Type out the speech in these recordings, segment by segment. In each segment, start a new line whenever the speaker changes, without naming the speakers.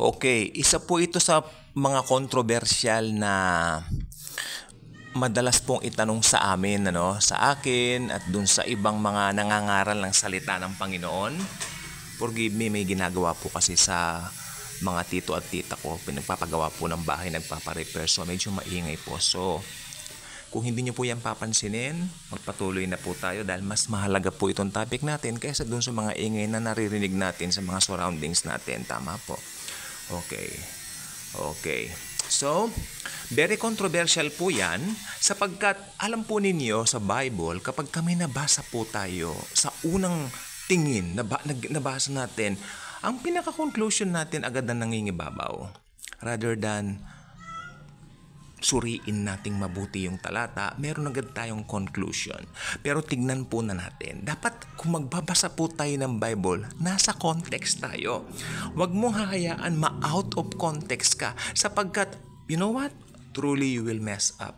Okay, isa po ito sa mga kontrobersyal na madalas pong itanong sa amin, ano, sa akin at dun sa ibang mga nangangaral ng salita ng Panginoon. Forgive me, may ginagawa po kasi sa mga tito at tita ko. Pinagpapagawa po ng bahay, nagpaparepair. So, medyo maingay po. So, kung hindi nyo po yan papansinin, magpatuloy na po tayo dahil mas mahalaga po itong topic natin kaysa dun sa mga ingay na naririnig natin sa mga surroundings natin. Tama po. Okay. Okay. So, very controversial po yan sapagkat alam po ninyo sa Bible kapag kami nabasa po tayo sa unang tingin na nabasa natin, ang pinaka-conclusion natin agad na nangingibabaw rather than suriin nating mabuti yung talata, meron agad tayong conclusion. Pero tignan po na natin, dapat kung magbabasa po tayo ng Bible, nasa context tayo. Huwag mong hahayaan ma-out of context ka sapagkat, you know what? Truly you will mess up.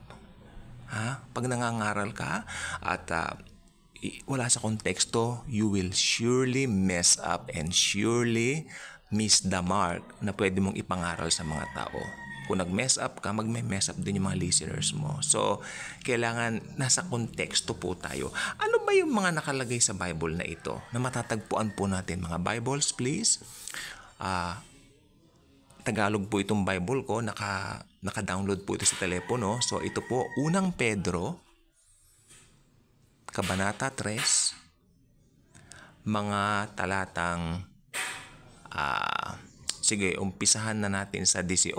Ha? Pag nangangaral ka at uh, wala sa konteksto, you will surely mess up and surely miss the mark na pwede mong ipangaral sa mga tao kung nag-mess up ka, magme-mess up din yung mga listeners mo. So, kailangan nasa konteksto po tayo. Ano ba yung mga nakalagay sa Bible na ito na matatagpuan po natin? Mga Bibles, please. Uh, Tagalog po itong Bible ko. Naka, naka-download po ito sa telepono. So, ito po, unang Pedro, Kabanata 3, mga talatang uh, Sige, umpisahan na natin sa 18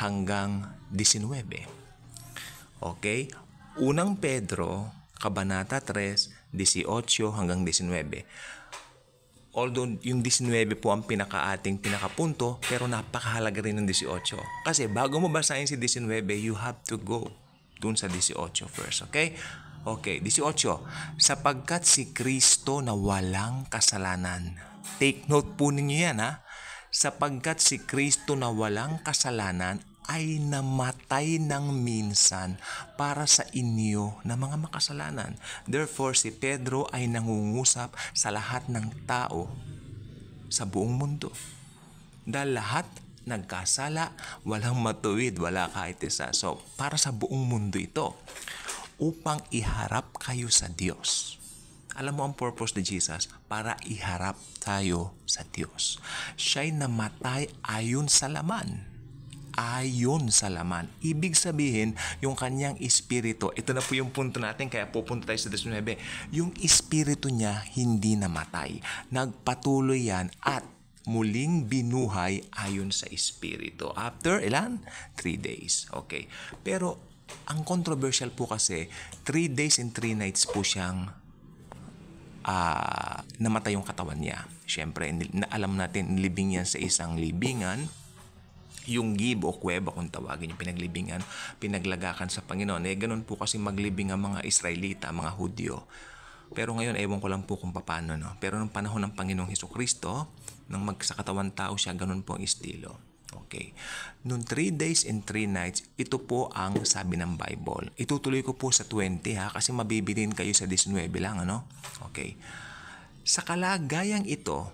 hanggang 19. Okay? Unang Pedro, Kabanata 3, 18 hanggang 19. Although yung 19 po ang pinaka-ating pinakapunto, pero napakahalaga rin ng 18. Kasi bago mo basahin si 19, you have to go dun sa 18 first. Okay? Okay, 18. Sapagkat si Kristo na walang kasalanan. Take note po ninyo yan ha sapagkat si Kristo na walang kasalanan ay namatay ng minsan para sa inyo na mga makasalanan. Therefore, si Pedro ay nangungusap sa lahat ng tao sa buong mundo. Dahil lahat nagkasala, walang matuwid, wala kahit isa. So, para sa buong mundo ito, upang iharap kayo sa Diyos. Alam mo ang purpose ni Jesus? Para iharap tayo sa Diyos. Siya'y namatay ayon sa laman ayon sa laman. Ibig sabihin, yung kanyang espiritu, ito na po yung punto natin, kaya pupunta tayo sa 19. Yung espiritu niya hindi namatay. Nagpatuloy yan at muling binuhay ayon sa espiritu. After ilan? 3 days. Okay. Pero ang controversial po kasi, 3 days and 3 nights po siyang uh, namatay yung katawan niya. Siyempre, na alam natin, libing yan sa isang libingan, yung gib o kuweba kung tawagin yung pinaglibingan, pinaglagakan sa Panginoon. Eh, ganun po kasi maglibing ang mga Israelita, mga Hudyo. Pero ngayon, ewan ko lang po kung paano. No? Pero nung panahon ng Panginoong Heso Kristo, nang magsakatawan tao siya, ganun po ang estilo. Okay. Noong 3 days and 3 nights, ito po ang sabi ng Bible. Itutuloy ko po sa 20 ha, kasi mabibilin kayo sa 19 lang, ano? Okay. Sa kalagayang ito,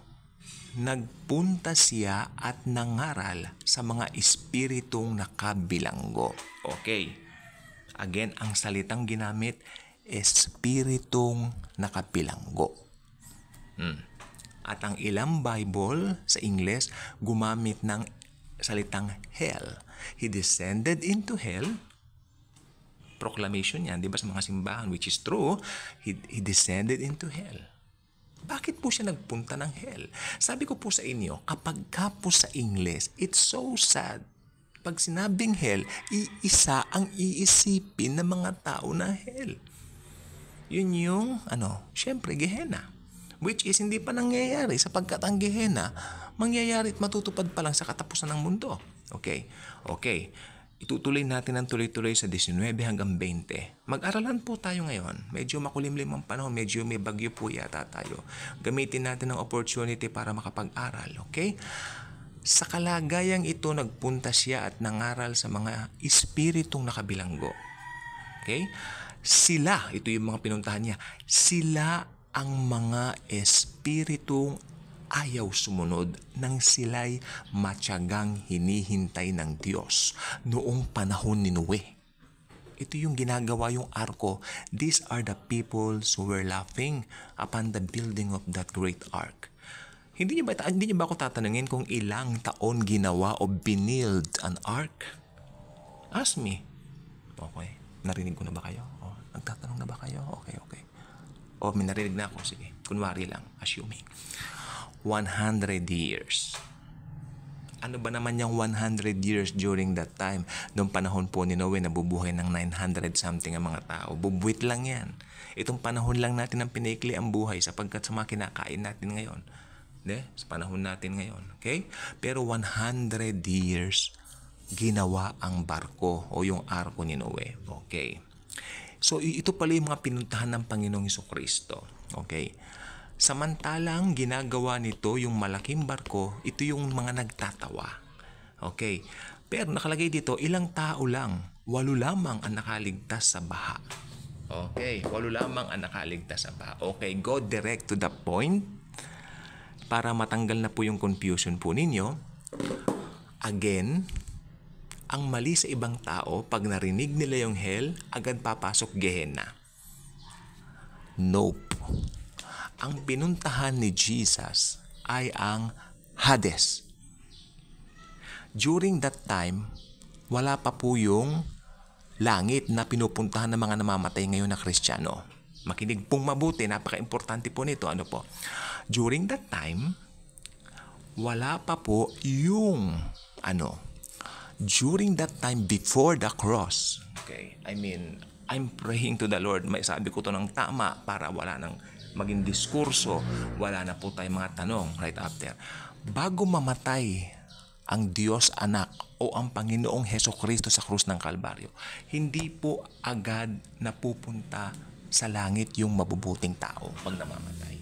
nagpunta siya at nangaral sa mga espiritong nakabilanggo. Okay. Again, ang salitang ginamit, espiritong nakabilanggo. Hmm. At ang ilang Bible sa Ingles gumamit ng salitang hell. He descended into hell. Proclamation yan, di ba sa mga simbahan, which is true, he, he descended into hell. Bakit po siya nagpunta ng hell? Sabi ko po sa inyo, kapag ka po sa English, it's so sad. Pag sinabing hell, iisa ang iisipin ng mga tao na hell. Yun yung, ano, syempre, Gehenna. Which is hindi pa nangyayari sapagkat ang Gehenna mangyayari at matutupad pa lang sa katapusan ng mundo. Okay? Okay. Itutuloy natin ang tuloy-tuloy sa 19 hanggang 20. Mag-aralan po tayo ngayon. Medyo makulimlim ang panahon, medyo may bagyo po yata tayo. Gamitin natin ang opportunity para makapag-aral, okay? Sa kalagayang ito, nagpunta siya at nangaral sa mga espiritong nakabilanggo. Okay? Sila, ito yung mga pinuntahan niya, sila ang mga espiritong ayaw sumunod nang sila'y matyagang hinihintay ng Diyos noong panahon ni Noe. Ito yung ginagawa yung arko. These are the people who were laughing upon the building of that great ark. Hindi niyo ba, hindi niyo ba ako tatanungin kung ilang taon ginawa o binild an ark? Ask me. Okay. Narinig ko na ba kayo? O, nagtatanong na ba kayo? Okay, okay. O, may narinig na ako. Sige. Kunwari lang. Assuming. 100 years. Ano ba naman yung 100 years during that time? Noong panahon po ni Noe, nabubuhay ng 900 something ang mga tao. Bubuwit lang yan. Itong panahon lang natin ang pinaikli ang buhay sapagkat sa mga kinakain natin ngayon. De? Sa panahon natin ngayon. Okay? Pero 100 years ginawa ang barko o yung arko ni Noe. Okay. So ito pala yung mga pinuntahan ng Panginoong Iso Kristo. Okay. Samantalang ginagawa nito yung malaking barko, ito yung mga nagtatawa. Okay. Pero nakalagay dito, ilang tao lang, walo lamang ang nakaligtas sa baha. Okay, walo lamang ang nakaligtas sa baha. Okay, go direct to the point para matanggal na po yung confusion po ninyo. Again, ang mali sa ibang tao, pag narinig nila yung hell, agad papasok Gehenna. Nope ang pinuntahan ni Jesus ay ang Hades. During that time, wala pa po yung langit na pinupuntahan ng mga namamatay ngayon na Kristiyano. Makinig pong mabuti, napaka-importante po nito. Ano po? During that time, wala pa po yung ano, during that time before the cross. Okay, I mean, I'm praying to the Lord. May sabi ko to ng tama para wala nang maging diskurso, wala na po tayong mga tanong right after. Bago mamatay ang Diyos anak o ang Panginoong Heso Kristo sa krus ng Kalbaryo, hindi po agad napupunta sa langit yung mabubuting tao pag namamatay.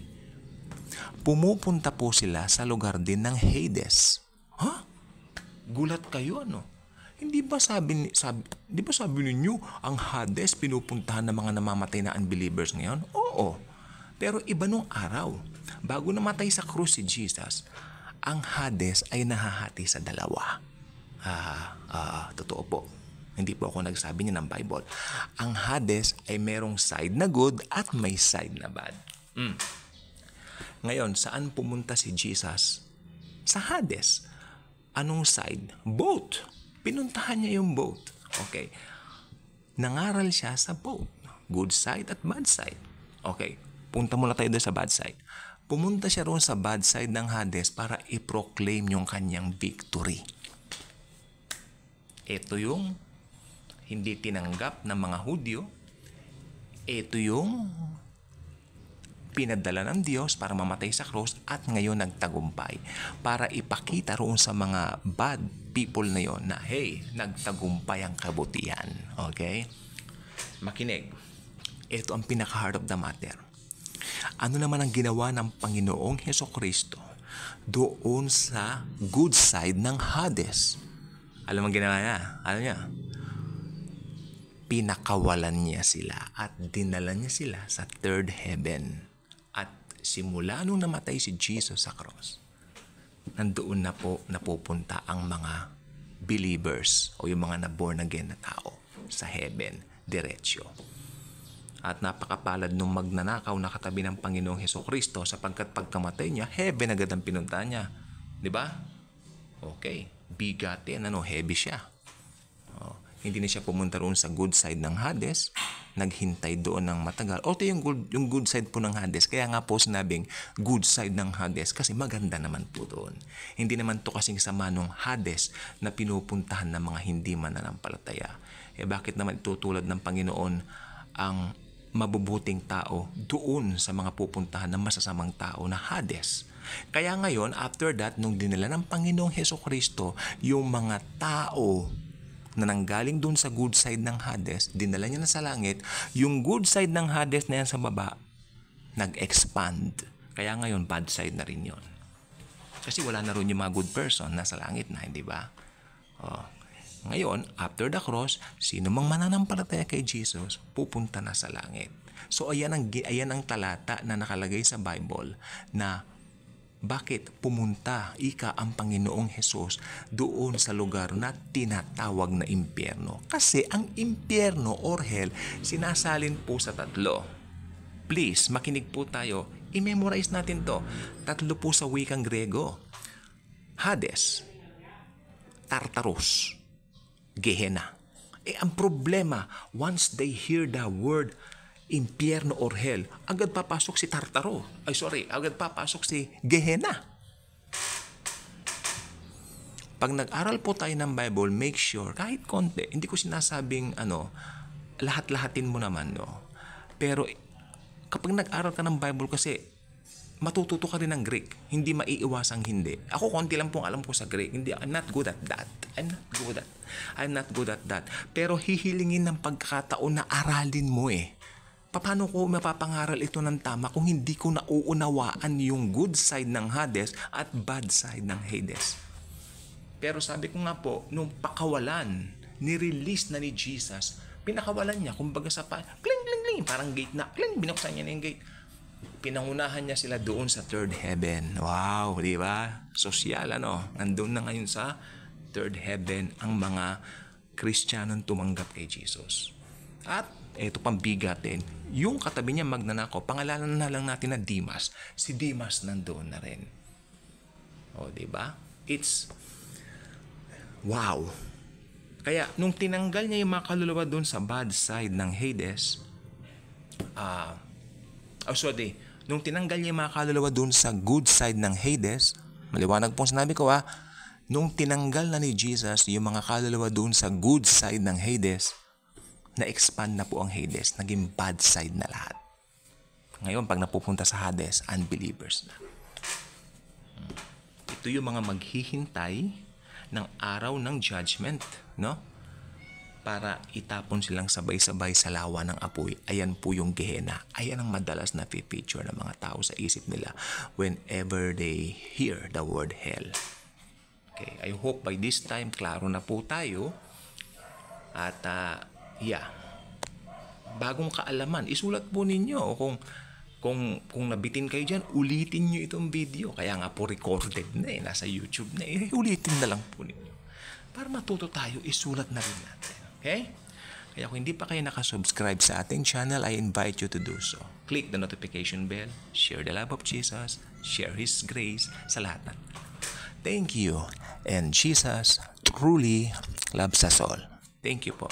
Pumupunta po sila sa lugar din ng Hades. Ha? Gulat kayo ano? Hindi ba sabi, sabi, di ba sabi ninyo ang Hades pinupuntahan ng mga namamatay na unbelievers ngayon? Oo. Pero iba nung araw, bago namatay sa krus si Jesus, ang Hades ay nahahati sa dalawa. Ah, ah, totoo po. Hindi po ako nagsabi niya ng Bible. Ang Hades ay merong side na good at may side na bad. Mm. Ngayon, saan pumunta si Jesus? Sa Hades. Anong side? Boat. Pinuntahan niya yung boat. Okay. Nangaral siya sa boat. Good side at bad side. Okay punta muna tayo doon sa bad side. Pumunta siya roon sa bad side ng Hades para i-proclaim yung kanyang victory. Ito yung hindi tinanggap ng mga Hudyo. Ito yung pinadala ng Diyos para mamatay sa cross at ngayon nagtagumpay para ipakita roon sa mga bad people na yon na hey, nagtagumpay ang kabutihan. Okay? Makinig. Ito ang pinaka-heart of the matter ano naman ang ginawa ng Panginoong Heso Kristo doon sa good side ng Hades? Alam ang ginawa niya? Alam niya? Pinakawalan niya sila at dinala niya sila sa third heaven. Simula nung namatay si Jesus sa cross, nandoon na po napupunta ang mga believers o yung mga na-born again na tao sa heaven, diretsyo at napakapalad nung magnanakaw na katabi ng Panginoong Heso Kristo sapagkat pagkamatay niya, heaven agad ang pinunta niya. Ba? Okay. Bigatin, ano, heavy siya. Hindi na siya pumunta roon sa good side ng Hades, naghintay doon ng matagal. Ito yung good, yung good side po ng Hades. Kaya nga po sinabing good side ng Hades kasi maganda naman po doon. Hindi naman to kasing sama ng Hades na pinupuntahan ng mga hindi mananampalataya. Eh bakit naman itutulad ng Panginoon ang mabubuting tao doon sa mga pupuntahan ng masasamang tao na Hades. Kaya ngayon, after that, nung dinala ng Panginoong Heso Kristo, yung mga tao na nanggaling doon sa good side ng Hades, dinala niya na sa langit, yung good side ng Hades na yan sa baba, nag-expand. Kaya ngayon, bad side na rin yon. Kasi wala na rin yung mga good person nasa langit na, hindi ba? Oh, ngayon, after the cross, sino mang mananampalataya kay Jesus, pupunta na sa langit. So ayan ang, ayan ang talata na nakalagay sa Bible na Bakit pumunta ika ang Panginoong Hesus doon sa lugar na tinatawag na impyerno? Kasi ang impyerno or hell sinasalin po sa tatlo. Please, makinig po tayo. I-memorize natin to. Tatlo po sa wikang Grego. Hades, Tartarus, Gehenna. Eh ang problema, once they hear the word impyerno or hell, agad papasok si Tartaro. Ay sorry, agad papasok si Gehenna. Pag nag-aral po tayo ng Bible, make sure, kahit konti, hindi ko sinasabing ano, lahat-lahatin mo naman, no? Pero kapag nag-aral ka ng Bible kasi, matututo ka rin ng Greek. Hindi maiiwasang hindi. Ako konti lang pong alam ko sa Greek. Hindi, I'm not good at that. I'm not good at I'm not good at that. Pero hihilingin ng pagkakataon na aralin mo eh. Paano ko mapapangaral ito ng tama kung hindi ko nauunawaan yung good side ng Hades at bad side ng Hades? Pero sabi ko nga po, nung pakawalan, ni-release na ni Jesus, pinakawalan niya, kumbaga sa pa, kling, kling, kling, parang gate na, kling, binuksan niya na yung gate. Pinangunahan niya sila doon sa third heaven. Wow, di ba? Sosyal, ano? Nandun na ngayon sa third heaven ang mga Kristiyanong tumanggap kay Jesus. At ito pang bigatin, yung katabi niya magnanako, pangalanan na lang natin na Dimas. Si Dimas nandoon na rin. O, di ba? It's wow. Kaya nung tinanggal niya yung mga kaluluwa doon sa bad side ng Hades, ah, uh, oh sorry, nung tinanggal niya yung mga kaluluwa doon sa good side ng Hades, maliwanag pong sinabi ko ah, nung tinanggal na ni Jesus yung mga kaluluwa doon sa good side ng Hades, na-expand na po ang Hades, naging bad side na lahat. Ngayon, pag napupunta sa Hades, unbelievers na. Ito yung mga maghihintay ng araw ng judgment, no? Para itapon silang sabay-sabay sa lawa ng apoy. Ayan po yung Gehenna. Ayan ang madalas na feature ng mga tao sa isip nila whenever they hear the word hell. Okay, I hope by this time klaro na po tayo at uh, yeah, bagong kaalaman, isulat po ninyo kung kung kung nabitin kayo diyan, ulitin niyo itong video. Kaya nga po recorded na eh, nasa YouTube na eh, ulitin na lang po ninyo. Para matuto tayo, isulat na rin natin. Okay? Kaya kung hindi pa kayo nakasubscribe sa ating channel, I invite you to do so. Click the notification bell, share the love of Jesus, share His grace sa lahat natin. Thank you. And Jesus truly loves us all. Thank you po.